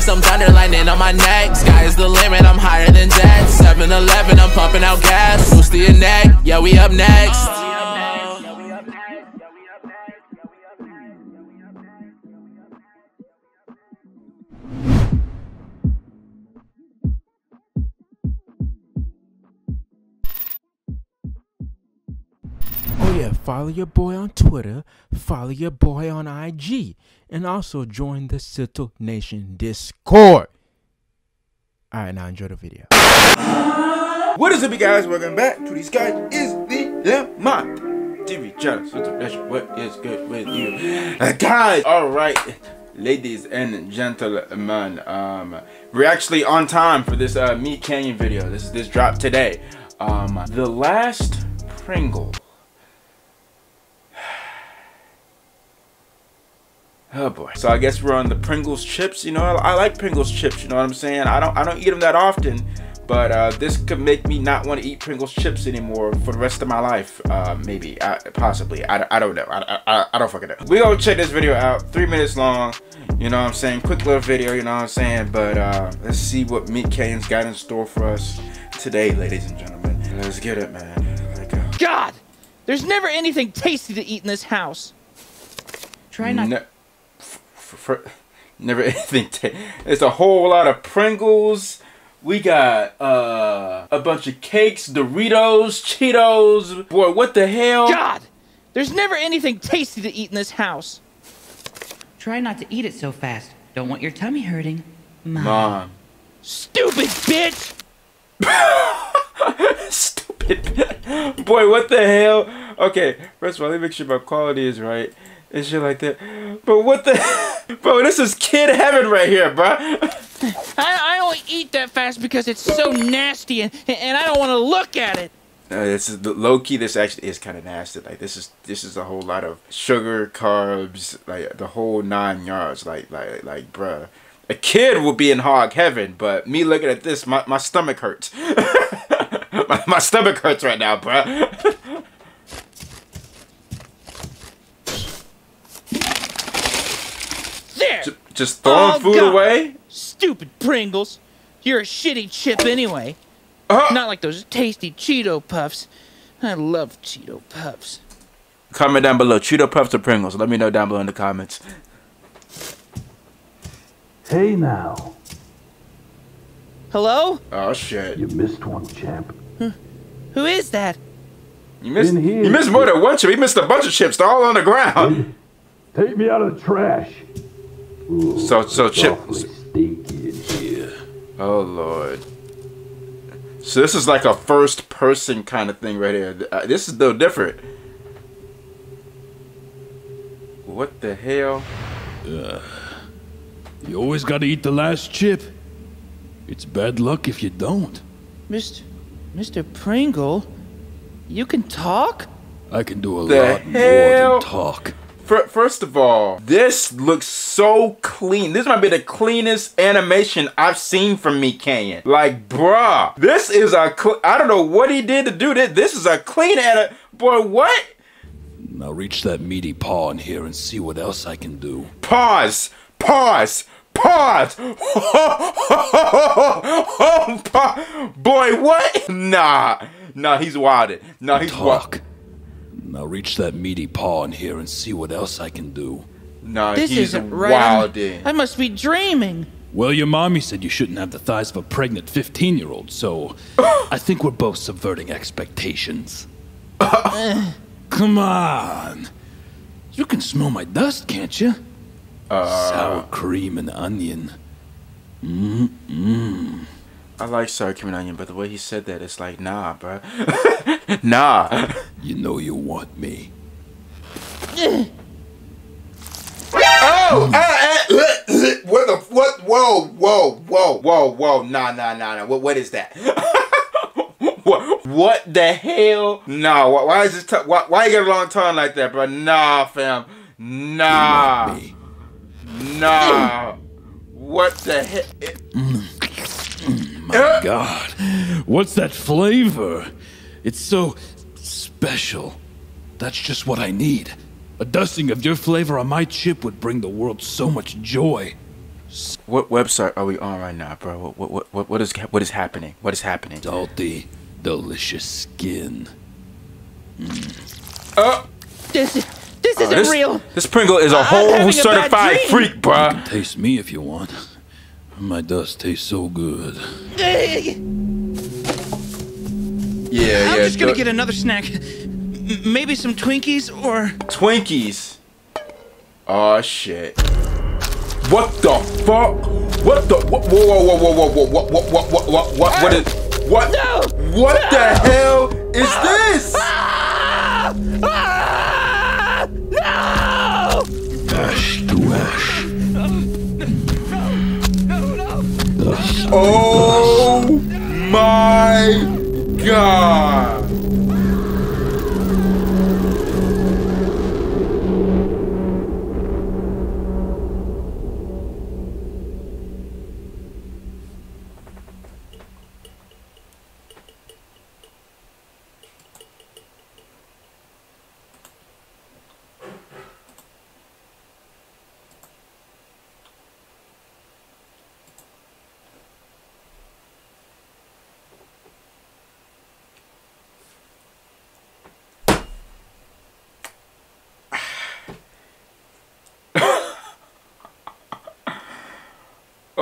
like some thunder lightning on my neck. Sky is the limit, I'm higher than that. 7 Eleven, I'm pumping out gas. Boost to your neck, yeah, we up next. Follow your boy on Twitter, follow your boy on IG, and also join the Sittle Nation Discord. Alright, now enjoy the video. What is up, you guys? Welcome back to these guys. Is the Lemon TV channel. Sittle Nation, what is good with you, uh, guys? All right, ladies and gentlemen, um, we're actually on time for this uh, Meat Canyon video. This this dropped today. Um, the last Pringle. Oh boy. So I guess we're on the Pringles chips. You know, I, I, like Pringles chips. You know what I'm saying? I don't I don't eat them that often, but uh, this could make me not want to eat Pringles chips anymore for the rest of my life. Uh, maybe, I, possibly. I, I don't know. I, I, I don't fucking know. We gonna check this video out. Three minutes long. You know what I'm saying? Quick little video. You know what I'm saying? But uh, let's see what Meat Canyon's got in store for us today, ladies and gentlemen. Let's get it, man. Let go. God, there's never anything tasty to eat in this house. Try not. No for, for never anything. it's a whole lot of Pringles. We got uh, a bunch of cakes, Doritos, Cheetos. Boy, what the hell? God, there's never anything tasty to eat in this house. Try not to eat it so fast. Don't want your tummy hurting. Mom. Mom. Stupid bitch! Stupid. Boy, what the hell? Okay, first of all, let me make sure my quality is right and shit like that. But what the, bro? This is kid heaven right here, bro. I, I only eat that fast because it's so nasty, and and I don't want to look at it. Uh, this is low key. This actually is kind of nasty. Like this is this is a whole lot of sugar, carbs, like the whole nine yards. Like like like, bruh. A kid would be in hog heaven, but me looking at this, my, my stomach hurts. my, my stomach hurts right now, bruh. There! J just throwing oh, food God. away? Stupid Pringles. You're a shitty chip anyway. Uh, Not like those tasty Cheeto Puffs. I love Cheeto Puffs. Comment down below, Cheeto Puffs or Pringles? Let me know down below in the comments. Hey now. Hello? Oh shit. You missed one, champ. Who is that? You missed, you missed more than one chip. You missed a bunch of chips. They're all on the ground. Take me out of the trash. Ooh, so, so chip. Stinky in here. Oh lord. So this is like a first person kind of thing right here. Uh, this is no different. What the hell? Uh, you always gotta eat the last chip. It's bad luck if you don't. Mr. Mr. Pringle, you can talk? I can do a the lot hell? more than talk. First of all, this looks so clean. This might be the cleanest animation I've seen from Meat Canyon. Like, bruh, this is a, I don't know what he did to do this. This is a clean anim, boy, what? Now reach that meaty paw in here and see what else I can do. Pause, pause, pause. oh Boy, what? Nah, nah, he's wilded. Nah, he's Talk. Now reach that meaty paw in here and see what else I can do. Nah, this he's isn't right. wilding. I must be dreaming. Well, your mommy said you shouldn't have the thighs of a pregnant 15-year-old, so I think we're both subverting expectations. Come on. You can smell my dust, can't you? Uh, Sour cream and onion. Mmm. I like sour cream and onion, but the way he said that, it's like, nah, bro. nah. You know you want me. oh! Uh, uh, what the? What? Whoa! Whoa! Whoa! Whoa! Whoa! Nah! Nah! Nah! Nah! What? What is that? what? What the hell? Nah! Why, why is this? Why, why you get a long tongue like that, bro? Nah, fam. Nah. Nah. What the heck? My God, what's that flavor? It's so special. That's just what I need. A dusting of your flavor on my chip would bring the world so much joy. What website are we on right now, bro? What what what what is what is happening? What is happening? Salty, delicious skin. Uh, This is this oh, isn't this, real. this Pringle is a I'm whole having a bad certified dream. freak, bruh. Taste me if you want. My dust tastes so good. Yeah, I'm yeah. just gonna get another snack. M- maybe some Twinkies or Twinkies. Oh shit. What the fuck? What the whoa whoa whoa whoa whoa whoa what what what what what what what is what No! what the hell is this? Ash to ash. Oh my god.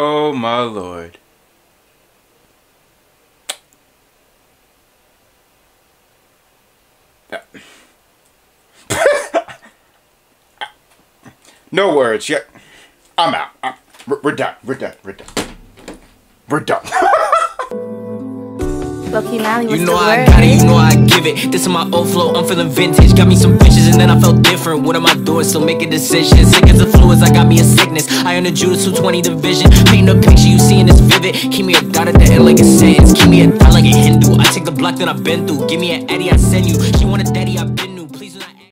Oh my lord. no words. yet. I'm out. I'm- we're, we're done. We're done. We're done. We're done. Loki Mally, You know I got it, you know I give it. This is my old flow, I'm feeling vintage. Got me some bitches and then I felt different. What am I doing? Still making decisions. Sick as the fluids, I got me a sickness. I earned a Judas 220 division. Paint a picture you see in this vivid. Keep me a god at the end like a sentence. Keep me a dot like a Hindu. I take the block that I've been through. Give me an Eddie, I send you. She want a daddy, I've been.